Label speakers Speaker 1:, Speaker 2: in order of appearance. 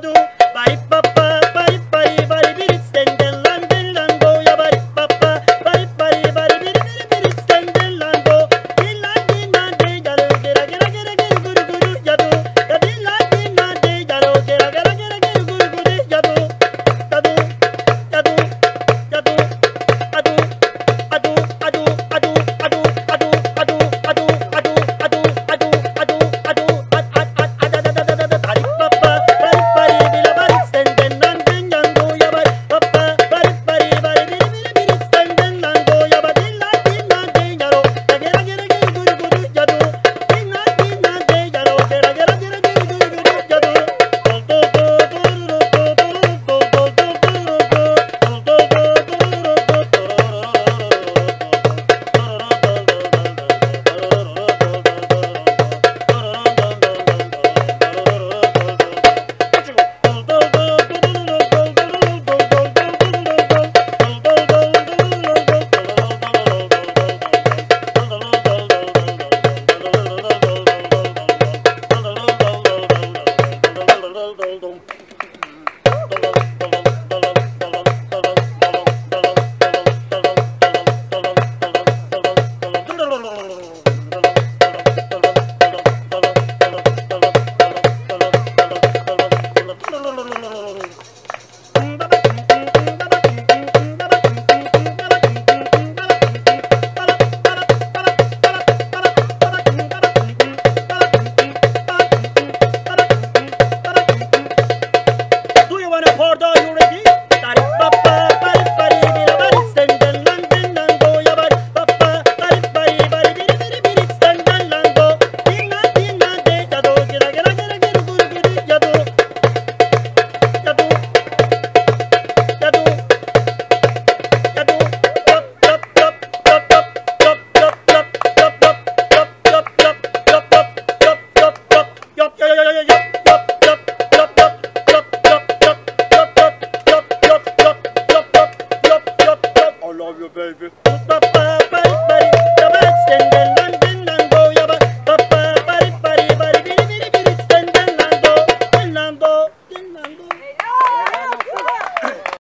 Speaker 1: do Vamos! love you, baby.